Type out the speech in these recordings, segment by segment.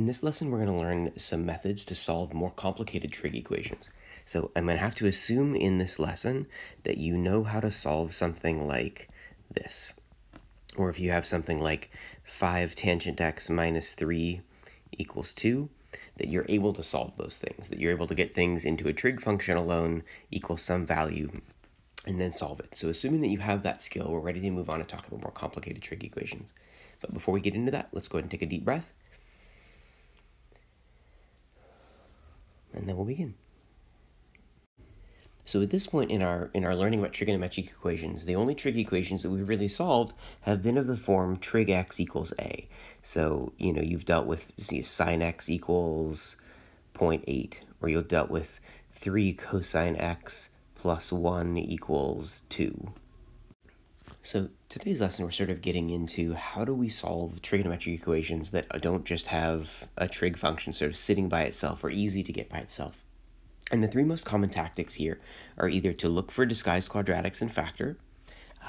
In this lesson, we're going to learn some methods to solve more complicated trig equations. So I'm going to have to assume in this lesson that you know how to solve something like this. Or if you have something like 5 tangent x minus 3 equals 2, that you're able to solve those things, that you're able to get things into a trig function alone equals some value and then solve it. So assuming that you have that skill, we're ready to move on and talk about more complicated trig equations. But before we get into that, let's go ahead and take a deep breath and then we'll begin. So at this point in our in our learning about trigonometric equations, the only trig equations that we've really solved have been of the form trig x equals a. So you know you've dealt with see, sine x equals 0.8, or you've dealt with 3 cosine x plus 1 equals 2. So today's lesson, we're sort of getting into how do we solve trigonometric equations that don't just have a trig function sort of sitting by itself or easy to get by itself. And the three most common tactics here are either to look for disguised quadratics and factor,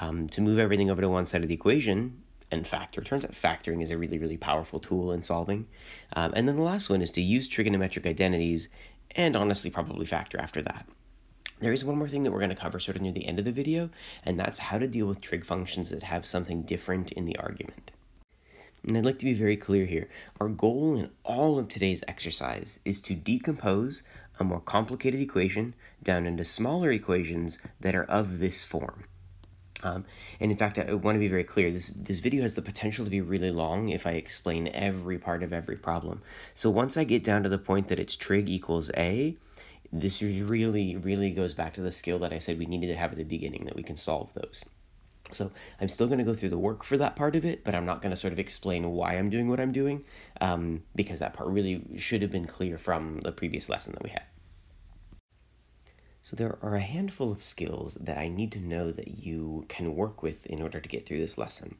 um, to move everything over to one side of the equation and factor. It turns out factoring is a really, really powerful tool in solving. Um, and then the last one is to use trigonometric identities and honestly probably factor after that. There is one more thing that we're going to cover sort of near the end of the video, and that's how to deal with trig functions that have something different in the argument. And I'd like to be very clear here. Our goal in all of today's exercise is to decompose a more complicated equation down into smaller equations that are of this form. Um, and in fact, I want to be very clear. This this video has the potential to be really long if I explain every part of every problem. So once I get down to the point that it's trig equals a, this really, really goes back to the skill that I said we needed to have at the beginning, that we can solve those. So I'm still going to go through the work for that part of it, but I'm not going to sort of explain why I'm doing what I'm doing, um, because that part really should have been clear from the previous lesson that we had. So there are a handful of skills that I need to know that you can work with in order to get through this lesson.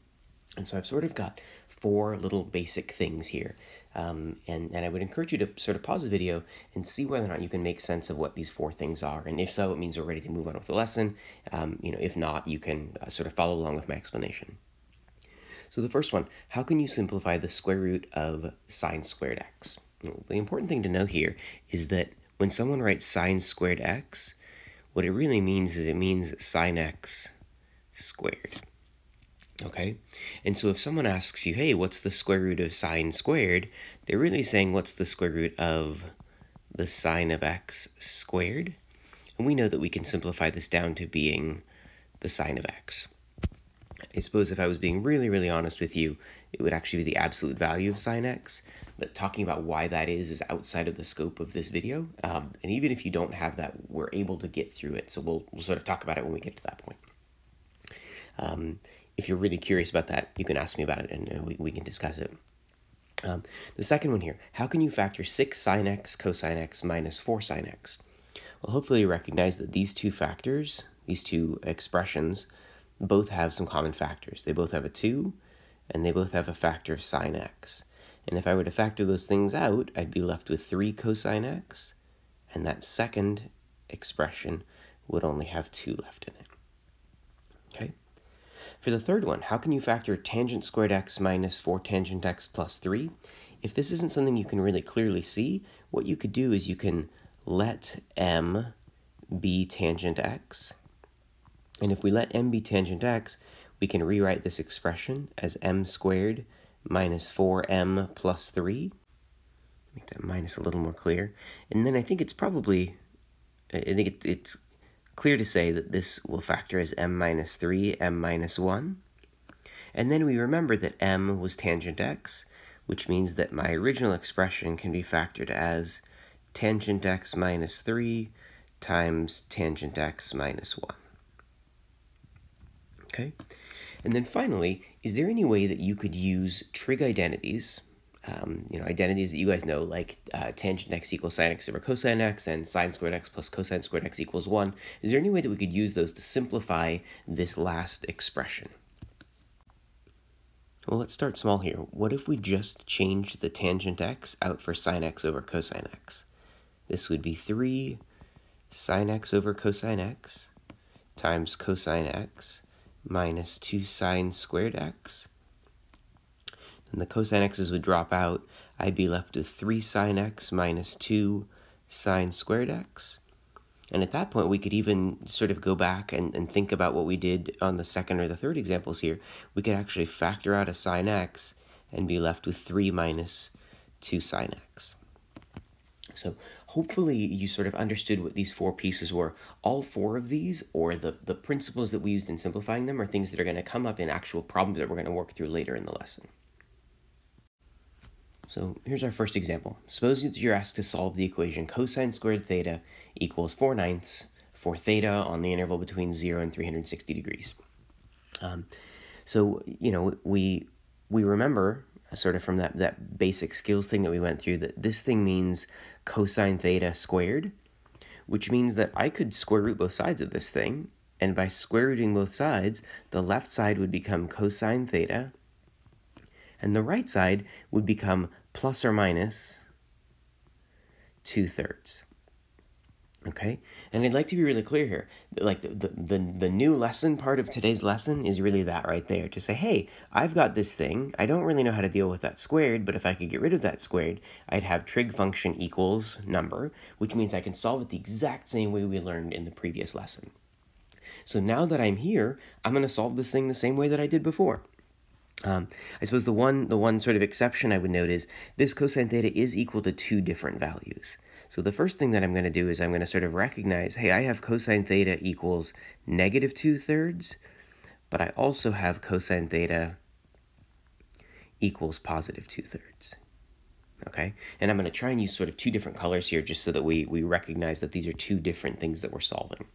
And so I've sort of got four little basic things here. Um, and, and I would encourage you to sort of pause the video and see whether or not you can make sense of what these four things are. And if so, it means we're ready to move on with the lesson. Um, you know, if not, you can uh, sort of follow along with my explanation. So the first one, how can you simplify the square root of sine squared x? Well, the important thing to know here is that when someone writes sine squared x, what it really means is it means sine x squared. Okay? And so if someone asks you, hey, what's the square root of sine squared? They're really saying, what's the square root of the sine of x squared? And we know that we can simplify this down to being the sine of x. I suppose if I was being really, really honest with you, it would actually be the absolute value of sine x. But talking about why that is is outside of the scope of this video. Um, and even if you don't have that, we're able to get through it. So we'll, we'll sort of talk about it when we get to that point. Um, if you're really curious about that, you can ask me about it and we, we can discuss it. Um, the second one here, how can you factor 6 sine x cosine x minus 4 sine x? Well, hopefully you recognize that these two factors, these two expressions, both have some common factors. They both have a 2, and they both have a factor of sine x. And if I were to factor those things out, I'd be left with 3 cosine x, and that second expression would only have 2 left in it. Okay? For the third one, how can you factor tangent squared x minus 4 tangent x plus 3? If this isn't something you can really clearly see, what you could do is you can let m be tangent x. And if we let m be tangent x, we can rewrite this expression as m squared minus 4m plus 3. Make that minus a little more clear. And then I think it's probably, I think it, it's Clear to say that this will factor as m minus 3, m minus 1. And then we remember that m was tangent x, which means that my original expression can be factored as tangent x minus 3 times tangent x minus 1. Okay? And then finally, is there any way that you could use trig identities, um, you know, identities that you guys know, like uh, tangent x equals sine x over cosine x and sine squared x plus cosine squared x equals 1. Is there any way that we could use those to simplify this last expression? Well, let's start small here. What if we just change the tangent x out for sine x over cosine x? This would be 3 sine x over cosine x times cosine x minus 2 sine squared x and the cosine x's would drop out, I'd be left with 3 sine x minus 2 sine squared x. And at that point, we could even sort of go back and, and think about what we did on the second or the third examples here. We could actually factor out a sine x and be left with 3 minus 2 sine x. So hopefully you sort of understood what these four pieces were. All four of these, or the, the principles that we used in simplifying them, are things that are going to come up in actual problems that we're going to work through later in the lesson. So here's our first example. Suppose you're asked to solve the equation cosine squared theta equals 4 ninths for theta on the interval between 0 and 360 degrees. Um, so, you know, we, we remember sort of from that, that basic skills thing that we went through that this thing means cosine theta squared, which means that I could square root both sides of this thing. And by square rooting both sides, the left side would become cosine theta, and the right side would become plus or minus 2 thirds. Okay, and I'd like to be really clear here. Like the, the, the, the, new lesson part of today's lesson is really that right there to say, hey, I've got this thing. I don't really know how to deal with that squared, but if I could get rid of that squared, I'd have trig function equals number, which means I can solve it the exact same way we learned in the previous lesson. So now that I'm here, I'm going to solve this thing the same way that I did before. Um, I suppose the one the one sort of exception I would note is this cosine theta is equal to two different values. So the first thing that I'm going to do is I'm going to sort of recognize, hey, I have cosine theta equals negative 2 thirds, but I also have cosine theta equals positive 2 thirds. Okay, and I'm going to try and use sort of two different colors here just so that we, we recognize that these are two different things that we're solving.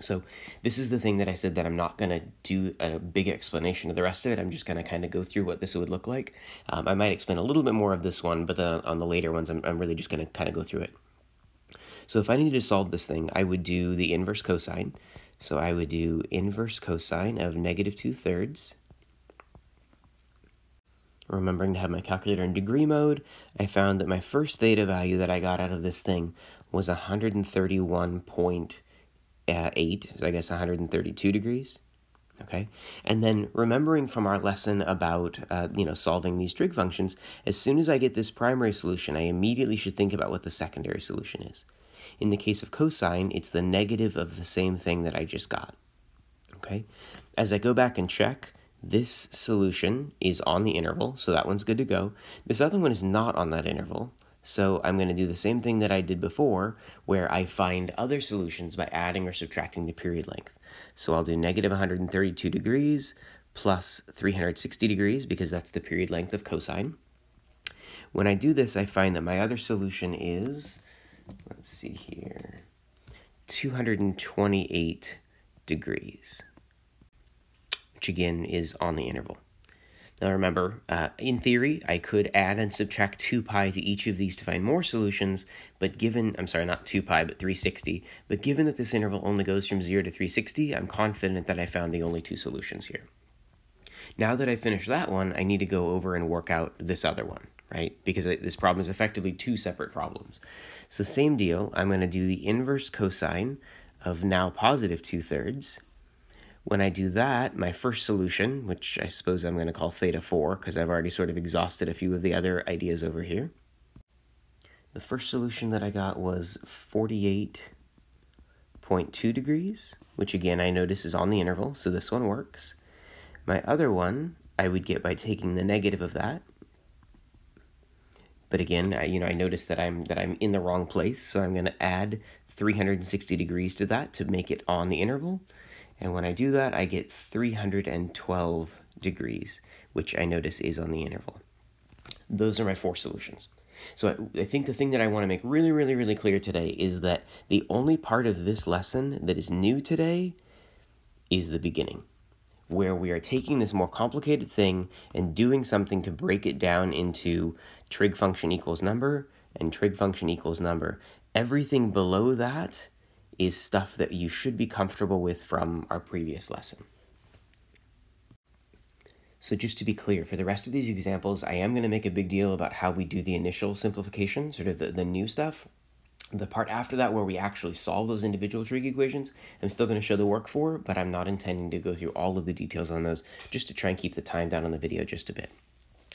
So this is the thing that I said that I'm not going to do a big explanation of the rest of it. I'm just going to kind of go through what this would look like. Um, I might explain a little bit more of this one, but on the later ones, I'm, I'm really just going to kind of go through it. So if I needed to solve this thing, I would do the inverse cosine. So I would do inverse cosine of negative 2 thirds. Remembering to have my calculator in degree mode, I found that my first theta value that I got out of this thing was 131 at 8, so I guess 132 degrees. Okay, and then remembering from our lesson about uh, you know solving these trig functions, as soon as I get this primary solution, I immediately should think about what the secondary solution is. In the case of cosine, it's the negative of the same thing that I just got. Okay, as I go back and check, this solution is on the interval, so that one's good to go. This other one is not on that interval, so I'm going to do the same thing that I did before, where I find other solutions by adding or subtracting the period length. So I'll do negative 132 degrees plus 360 degrees, because that's the period length of cosine. When I do this, I find that my other solution is, let's see here, 228 degrees, which again is on the interval. Now remember, uh, in theory, I could add and subtract 2 pi to each of these to find more solutions, but given, I'm sorry, not 2 pi, but 360, but given that this interval only goes from 0 to 360, I'm confident that I found the only two solutions here. Now that I finished that one, I need to go over and work out this other one, right? Because this problem is effectively two separate problems. So same deal, I'm going to do the inverse cosine of now positive 2 thirds, when I do that, my first solution, which I suppose I'm going to call theta 4 because I've already sort of exhausted a few of the other ideas over here. The first solution that I got was 48.2 degrees, which again I notice is on the interval, so this one works. My other one I would get by taking the negative of that. But again, I, you know, I notice that I'm that I'm in the wrong place, so I'm going to add 360 degrees to that to make it on the interval. And when I do that, I get 312 degrees, which I notice is on the interval. Those are my four solutions. So I, think the thing that I want to make really, really, really clear today is that the only part of this lesson that is new today is the beginning, where we are taking this more complicated thing and doing something to break it down into trig function equals number and trig function equals number. Everything below that is stuff that you should be comfortable with from our previous lesson. So just to be clear, for the rest of these examples, I am going to make a big deal about how we do the initial simplification, sort of the, the new stuff. The part after that where we actually solve those individual trig equations, I'm still going to show the work for, but I'm not intending to go through all of the details on those, just to try and keep the time down on the video just a bit.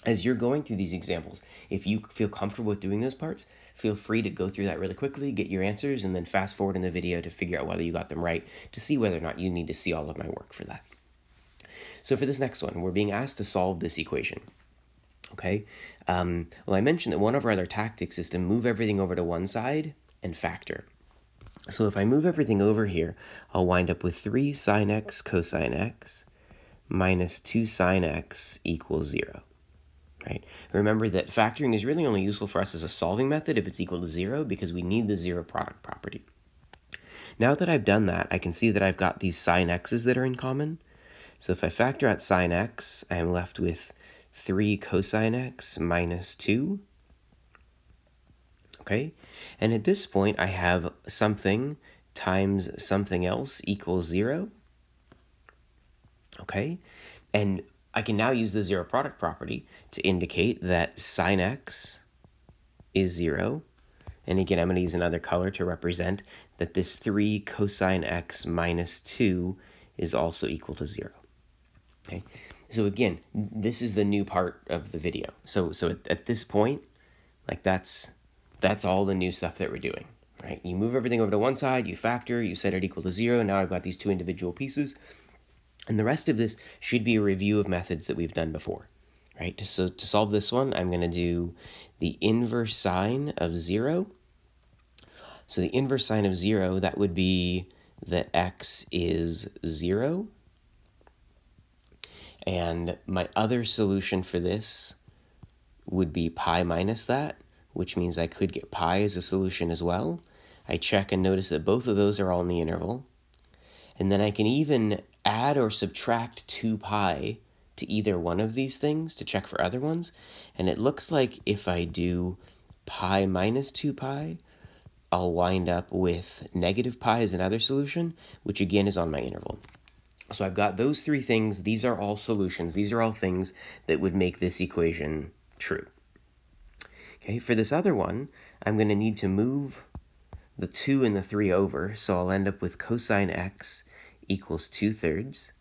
As you're going through these examples, if you feel comfortable with doing those parts, feel free to go through that really quickly, get your answers, and then fast forward in the video to figure out whether you got them right to see whether or not you need to see all of my work for that. So for this next one, we're being asked to solve this equation. Okay, um, well, I mentioned that one of our other tactics is to move everything over to one side and factor. So if I move everything over here, I'll wind up with 3 sine x cosine x minus 2 sine x equals 0. Right? Remember that factoring is really only useful for us as a solving method if it's equal to 0 because we need the zero product property. Now that I've done that, I can see that I've got these sine x's that are in common. So if I factor out sine x, I am left with 3 cosine x minus 2. Okay, and at this point I have something times something else equals 0. Okay, and I can now use the zero product property to indicate that sine x is 0. And again, I'm going to use another color to represent that this 3 cosine x minus 2 is also equal to 0. Okay, so again, this is the new part of the video. So so at, at this point, like that's that's all the new stuff that we're doing, right? You move everything over to one side, you factor, you set it equal to zero. Now I've got these two individual pieces. And the rest of this should be a review of methods that we've done before, right? So to solve this one, I'm going to do the inverse sine of zero. So the inverse sine of zero, that would be that x is zero and my other solution for this would be pi minus that, which means I could get pi as a solution as well. I check and notice that both of those are all in the interval. And then I can even add or subtract 2 pi to either one of these things to check for other ones. And it looks like if I do pi minus 2 pi, I'll wind up with negative pi as another solution, which again is on my interval. So I've got those three things. These are all solutions. These are all things that would make this equation true. Okay, for this other one, I'm going to need to move the 2 and the 3 over, so I'll end up with cosine x equals 2 thirds.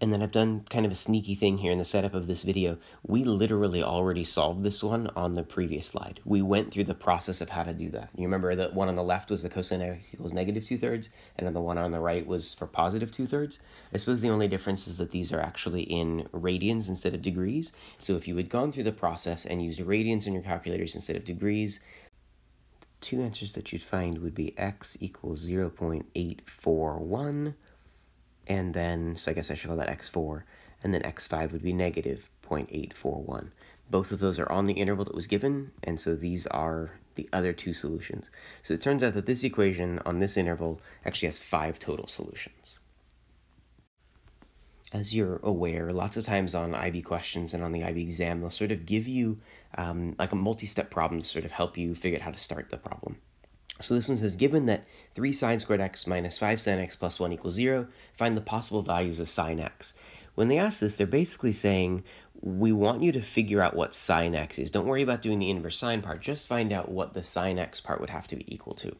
And then I've done kind of a sneaky thing here in the setup of this video. We literally already solved this one on the previous slide. We went through the process of how to do that. You remember that one on the left was the cosine equals negative two-thirds, and then the one on the right was for positive two-thirds. I suppose the only difference is that these are actually in radians instead of degrees. So if you had gone through the process and used radians in your calculators instead of degrees, the two answers that you'd find would be x equals 0.841 and then, so I guess I should call that x4, and then x5 would be negative 0.841. Both of those are on the interval that was given, and so these are the other two solutions. So it turns out that this equation on this interval actually has five total solutions. As you're aware, lots of times on IB questions and on the IB exam, they'll sort of give you um, like a multi-step problem to sort of help you figure out how to start the problem. So this one says, given that 3 sine squared x minus 5 sine x plus 1 equals 0, find the possible values of sine x. When they ask this, they're basically saying, we want you to figure out what sine x is. Don't worry about doing the inverse sine part. Just find out what the sine x part would have to be equal to.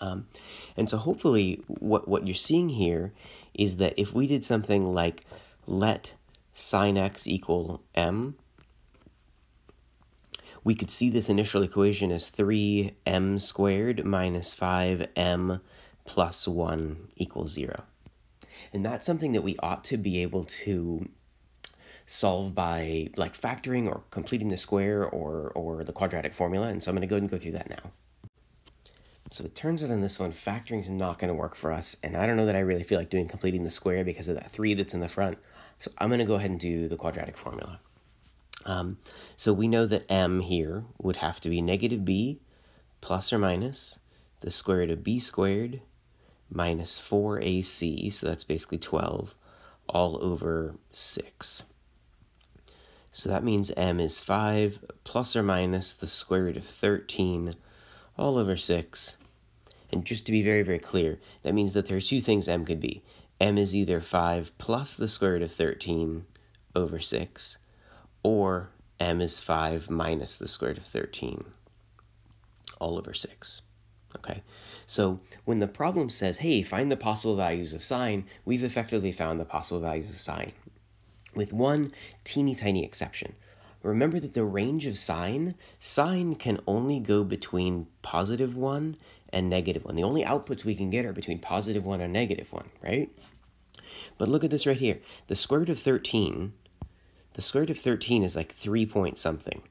Um, and so hopefully what, what you're seeing here is that if we did something like let sine x equal m, we could see this initial equation as 3m squared minus 5m plus 1 equals 0. And that's something that we ought to be able to solve by like factoring or completing the square or, or the quadratic formula. And so I'm going to go and go through that now. So it turns out on this one, factoring is not going to work for us. And I don't know that I really feel like doing completing the square because of that 3 that's in the front. So I'm going to go ahead and do the quadratic formula. Um, so we know that m here would have to be negative b plus or minus the square root of b squared minus 4ac, so that's basically 12, all over 6. So that means m is 5 plus or minus the square root of 13 all over 6. And just to be very, very clear, that means that there are two things m could be. m is either 5 plus the square root of 13 over 6, or m is 5 minus the square root of 13 all over 6. Okay, so when the problem says, hey, find the possible values of sine, we've effectively found the possible values of sine. with one teeny tiny exception. Remember that the range of sine, sine can only go between positive 1 and negative 1. The only outputs we can get are between positive 1 and negative 1, right? But look at this right here. The square root of 13, the square root of 13 is like 3 point something.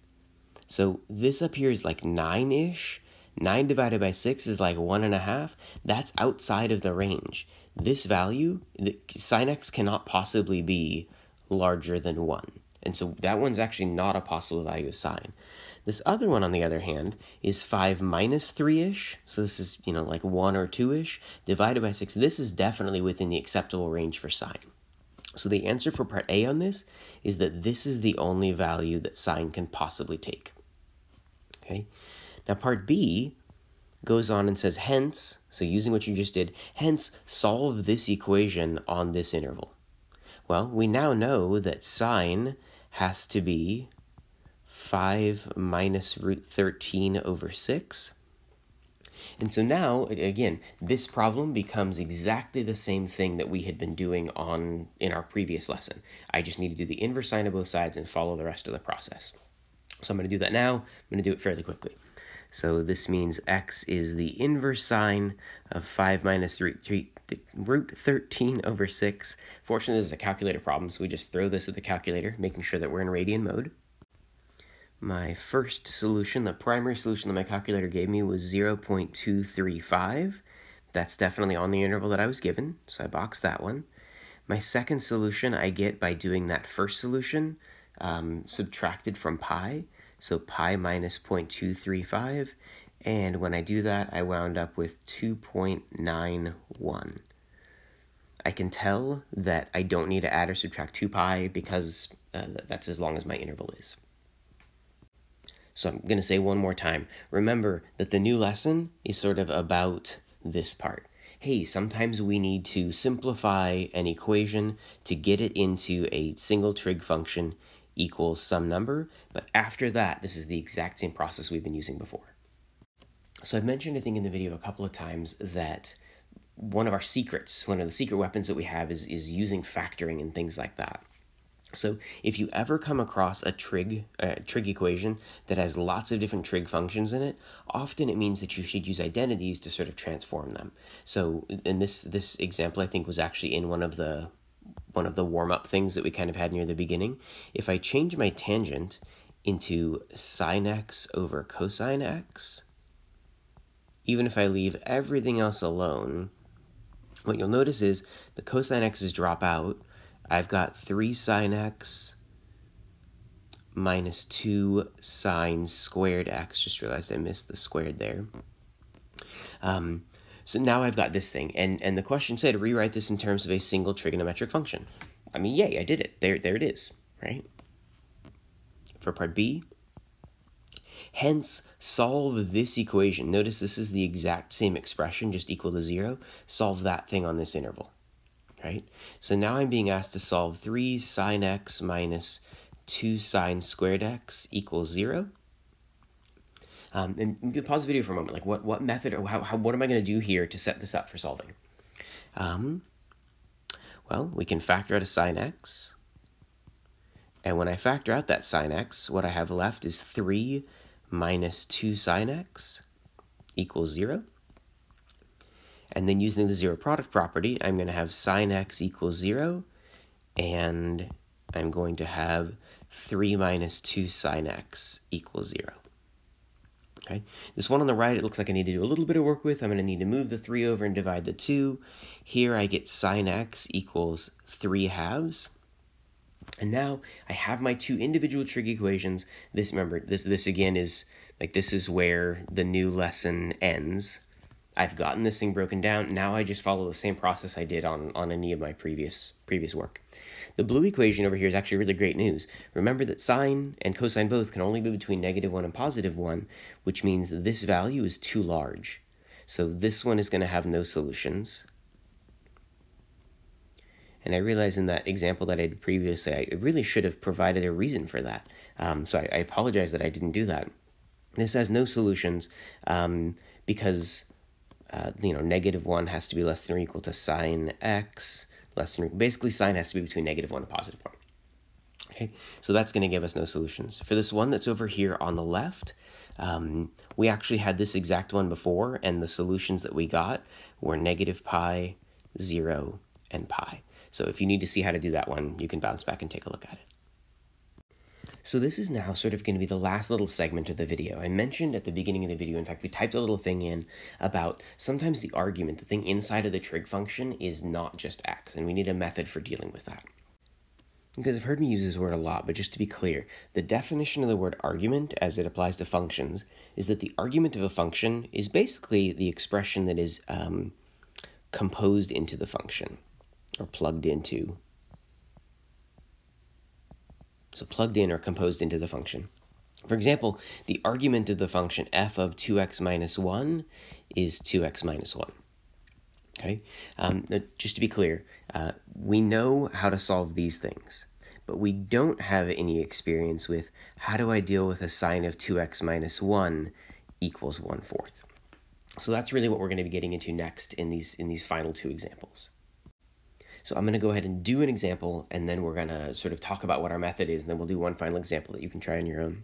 So this up here is like 9-ish. 9 divided by 6 is like 1.5. That's outside of the range. This value, the, sine x cannot possibly be larger than 1. And so that one's actually not a possible value of sine. This other one, on the other hand, is 5 minus 3-ish. So this is, you know, like 1 or 2-ish. Divided by 6, this is definitely within the acceptable range for sine. So the answer for part A on this is that this is the only value that sine can possibly take. Okay. Now part B goes on and says hence, so using what you just did, hence solve this equation on this interval. Well, we now know that sine has to be 5 minus root 13 over 6. And so now, again, this problem becomes exactly the same thing that we had been doing on in our previous lesson. I just need to do the inverse sine of both sides and follow the rest of the process. So I'm going to do that now. I'm going to do it fairly quickly. So this means x is the inverse sine of 5 minus root, 3, root 13 over 6. Fortunately, this is a calculator problem, so we just throw this at the calculator, making sure that we're in radian mode. My first solution, the primary solution that my calculator gave me was 0.235. That's definitely on the interval that I was given, so I boxed that one. My second solution I get by doing that first solution um, subtracted from pi, so pi minus 0.235, and when I do that, I wound up with 2.91. I can tell that I don't need to add or subtract 2 pi because uh, that's as long as my interval is. So I'm going to say one more time. Remember that the new lesson is sort of about this part. Hey, sometimes we need to simplify an equation to get it into a single trig function equals some number, but after that, this is the exact same process we've been using before. So I've mentioned, I think, in the video a couple of times that one of our secrets, one of the secret weapons that we have is, is using factoring and things like that. So if you ever come across a trig, trig equation that has lots of different trig functions in it, often it means that you should use identities to sort of transform them. So in this this example, I think was actually in one of the one of the warm-up things that we kind of had near the beginning. If I change my tangent into sine x over cosine x, even if I leave everything else alone, what you'll notice is the cosine x's drop out. I've got 3 sine x minus 2 sine squared x. Just realized I missed the squared there. Um, so now I've got this thing, and, and the question said rewrite this in terms of a single trigonometric function. I mean, yay, I did it. There, there it is, right? For part B, Hence, solve this equation. Notice this is the exact same expression, just equal to zero. Solve that thing on this interval, right? So now I'm being asked to solve 3 sine x minus 2 sine squared x equals zero. Um, and pause the video for a moment. Like, what, what method or how, how, what am I going to do here to set this up for solving? Um, well, we can factor out a sine x. And when I factor out that sine x, what I have left is 3 minus 2 sine x equals 0. And then using the zero product property, I'm going to have sine x equals 0, and I'm going to have 3 minus 2 sine x equals 0. Okay, this one on the right, it looks like I need to do a little bit of work with. I'm going to need to move the 3 over and divide the 2. Here I get sine x equals 3 halves. And now I have my two individual trig equations. This, remember, this, this again is, like, this is where the new lesson ends. I've gotten this thing broken down. Now I just follow the same process I did on, on any of my previous, previous work. The blue equation over here is actually really great news. Remember that sine and cosine both can only be between negative 1 and positive 1, which means this value is too large. So this one is going to have no solutions. And I realized in that example that I did previously, I really should have provided a reason for that. Um, so I, I, apologize that I didn't do that. This has no solutions um, because, uh, you know, negative 1 has to be less than or equal to sine x, less than, basically sine has to be between negative 1 and positive 1. Okay, so that's going to give us no solutions. For this one that's over here on the left, um, we actually had this exact one before, and the solutions that we got were negative pi, 0, and pi. So if you need to see how to do that one, you can bounce back and take a look at it. So this is now sort of going to be the last little segment of the video. I mentioned at the beginning of the video, in fact, we typed a little thing in about sometimes the argument, the thing inside of the trig function is not just x, and we need a method for dealing with that. Because I've heard me use this word a lot, but just to be clear, the definition of the word argument as it applies to functions is that the argument of a function is basically the expression that is um, composed into the function or plugged into. So plugged in or composed into the function. For example, the argument of the function f of 2x minus 1 is 2x minus 1. Okay, um, just to be clear, uh, we know how to solve these things, but we don't have any experience with how do I deal with a sine of 2x minus 1 equals 1 fourth. So that's really what we're going to be getting into next in these, in these final two examples. So I'm going to go ahead and do an example, and then we're going to sort of talk about what our method is, and then we'll do one final example that you can try on your own.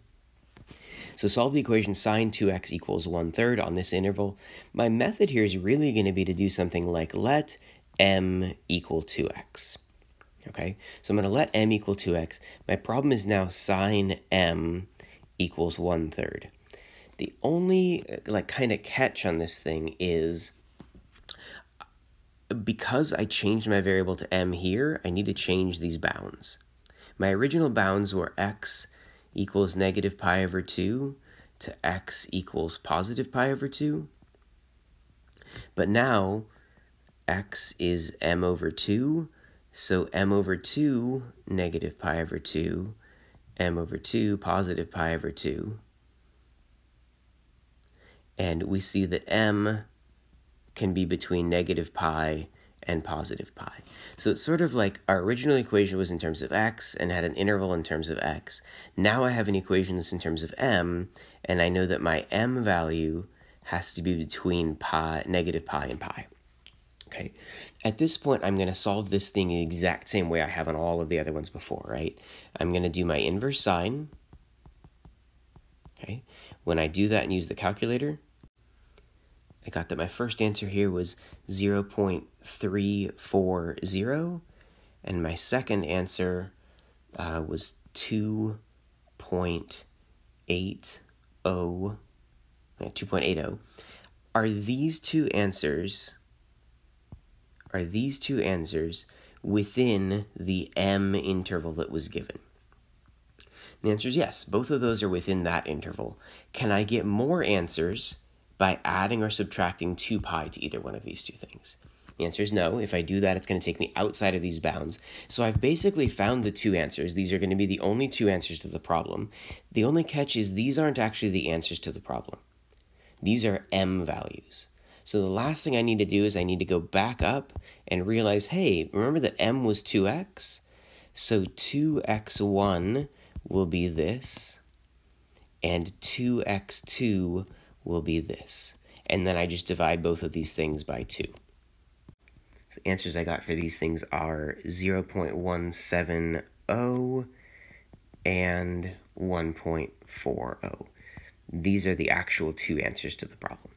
So solve the equation sine 2x equals 1 third on this interval. My method here is really going to be to do something like let m equal 2x. Okay, so I'm going to let m equal 2x. My problem is now sine m equals 1 third. The only like kind of catch on this thing is because I changed my variable to m here, I need to change these bounds. My original bounds were x equals negative pi over 2 to x equals positive pi over 2. But now x is m over 2, so m over 2 negative pi over 2, m over 2 positive pi over 2. And we see that m can be between negative pi and positive pi. So it's sort of like our original equation was in terms of x and had an interval in terms of x. Now I have an equation that's in terms of m, and I know that my m value has to be between pi, negative pi and pi. Okay, at this point, I'm going to solve this thing the exact same way I have on all of the other ones before, right? I'm going to do my inverse sine. Okay, when I do that and use the calculator, I got that my first answer here was 0.340, and my second answer uh, was 2.80, 2.80. Are these two answers, are these two answers within the m interval that was given? The answer is yes, both of those are within that interval. Can I get more answers by adding or subtracting 2 pi to either one of these two things? The answer is no. If I do that, it's going to take me outside of these bounds. So I've basically found the two answers. These are going to be the only two answers to the problem. The only catch is these aren't actually the answers to the problem. These are m values. So the last thing I need to do is I need to go back up and realize, hey, remember that m was 2x? So 2x1 will be this, and 2x2 will be this. And then I just divide both of these things by 2. So answers I got for these things are 0 0.170 and 1.40. These are the actual two answers to the problem.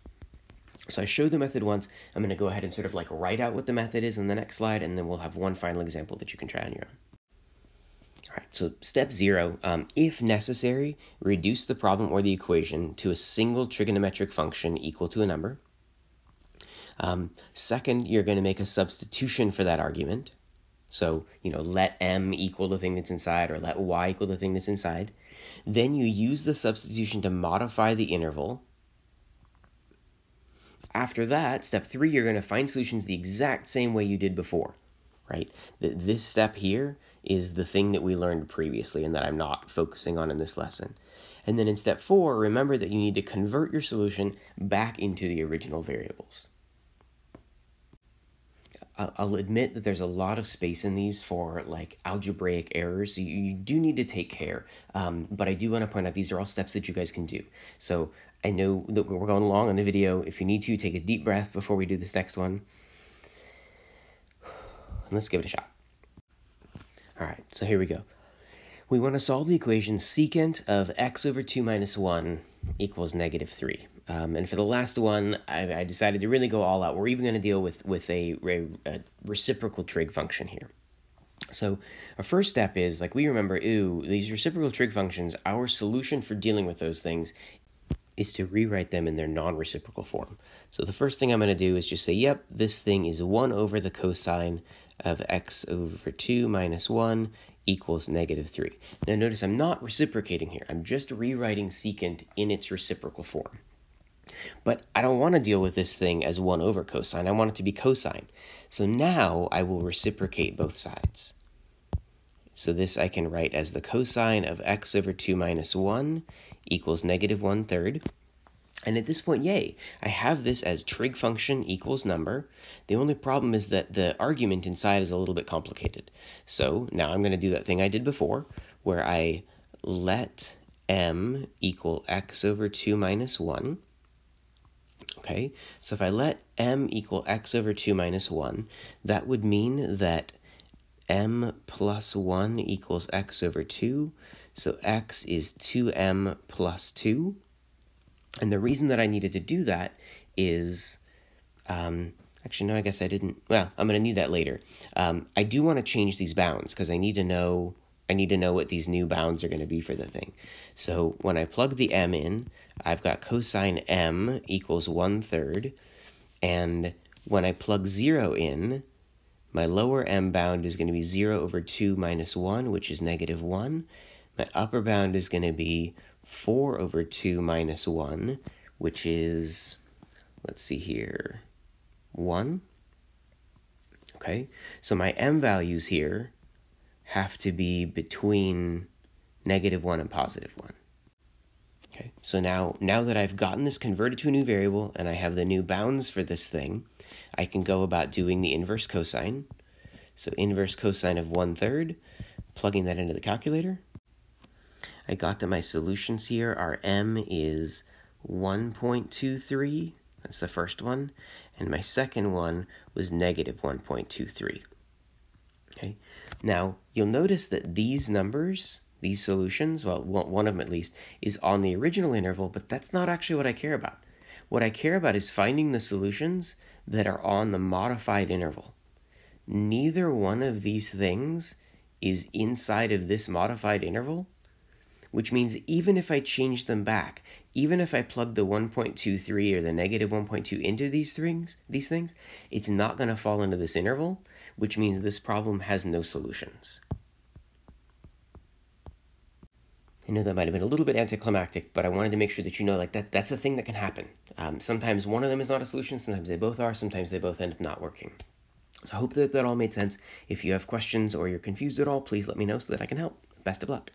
So I showed the method once. I'm going to go ahead and sort of like write out what the method is in the next slide, and then we'll have one final example that you can try on your own. So step zero, um, if necessary, reduce the problem or the equation to a single trigonometric function equal to a number. Um, second, you're going to make a substitution for that argument. So, you know, let m equal the thing that's inside or let y equal the thing that's inside. Then you use the substitution to modify the interval. After that, step three, you're going to find solutions the exact same way you did before, right? This step here is the thing that we learned previously and that I'm not focusing on in this lesson. And then in step four, remember that you need to convert your solution back into the original variables. I'll admit that there's a lot of space in these for like algebraic errors. So you, do need to take care. Um, but I do want to point out these are all steps that you guys can do. So I know that we're going along on the video. If you need to, take a deep breath before we do this next one. And let's give it a shot. All right, so here we go. We want to solve the equation secant of x over 2 minus 1 equals negative 3. Um, and for the last one, I, I, decided to really go all out. We're even going to deal with, with a, a, a, reciprocal trig function here. So our first step is, like we remember, ooh, these reciprocal trig functions, our solution for dealing with those things is to rewrite them in their non-reciprocal form. So the first thing I'm going to do is just say, yep, this thing is 1 over the cosine of x over 2 minus 1 equals negative 3. Now notice I'm not reciprocating here. I'm just rewriting secant in its reciprocal form. But I don't want to deal with this thing as 1 over cosine. I want it to be cosine. So now I will reciprocate both sides. So this I can write as the cosine of x over 2 minus 1 equals negative 1 third. And at this point, yay, I have this as trig function equals number. The only problem is that the argument inside is a little bit complicated. So now I'm going to do that thing I did before, where I let m equal x over 2 minus 1. Okay, so if I let m equal x over 2 minus 1, that would mean that m plus 1 equals x over 2. So x is 2m plus 2. And the reason that I needed to do that is, um, actually, no, I guess I didn't. Well, I'm going to need that later. Um, I do want to change these bounds because I need to know I need to know what these new bounds are going to be for the thing. So when I plug the m in, I've got cosine m equals 1 third. And when I plug 0 in, my lower m bound is going to be 0 over 2 minus 1, which is negative 1. My upper bound is going to be 4 over 2 minus 1, which is, let's see here, 1. Okay, so my m values here have to be between negative 1 and positive 1. Okay, so now, now that I've gotten this converted to a new variable and I have the new bounds for this thing, I can go about doing the inverse cosine. So inverse cosine of 1 third, plugging that into the calculator. I got that my solutions here are m is 1.23, that's the first one, and my second one was negative 1.23. Okay, now you'll notice that these numbers, these solutions, well, one of them at least, is on the original interval, but that's not actually what I care about. What I care about is finding the solutions that are on the modified interval. Neither one of these things is inside of this modified interval, which means even if I change them back, even if I plug the 1.23 or the negative 1.2 into these things, these things, it's not going to fall into this interval, which means this problem has no solutions. I know that might have been a little bit anticlimactic, but I wanted to make sure that you know like that that's a thing that can happen. Um, sometimes one of them is not a solution, sometimes they both are, sometimes they both end up not working. So I hope that that all made sense. If you have questions or you're confused at all, please let me know so that I can help. Best of luck.